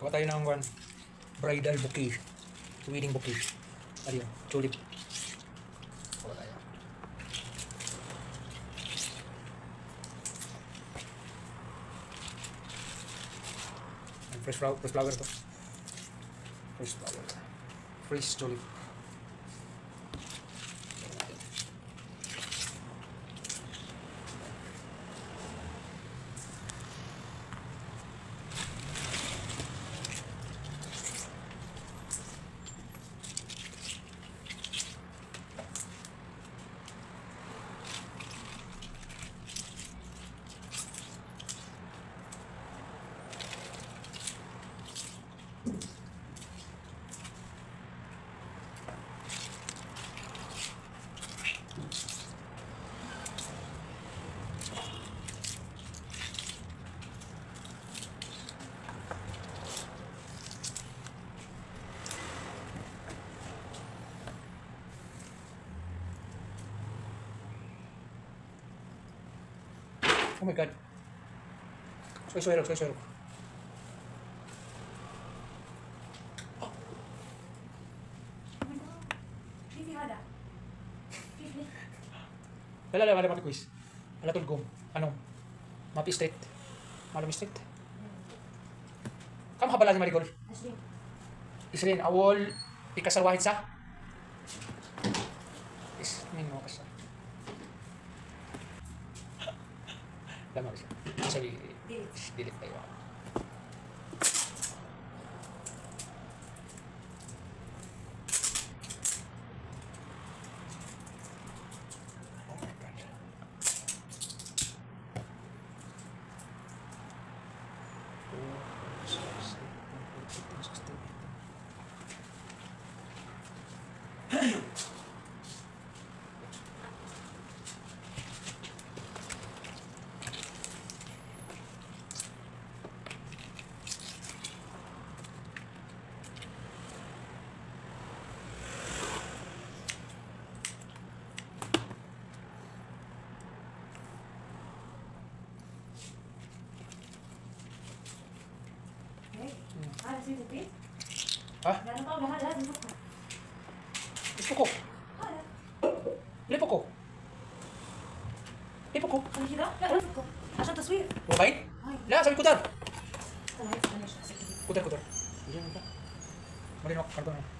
Kuha tayo ng one, bridal bouquet. Wedding bouquet. Ayun, tulip. Kuha tayo. Fresh flower, fresh flower to. Fresh flower. Fresh tulip. Oh my God. Soy suero, soy suero. Oh. Wala lang, wala quiz. Wala tulgong. Ano? Mapi straight. Malami straight. Kamu kabala ni Marigol? Isrin. Isrin, awol, ikasalwahid sa? Isrin, mga kasal. Lamang siya. Sorry, delete tayo. Ha? Gusto ko. Lipo ko. Lipo ko. Asan taswir? Mabait? La, sabi ko dar. Kudar, kudar. Malinaw, pardon.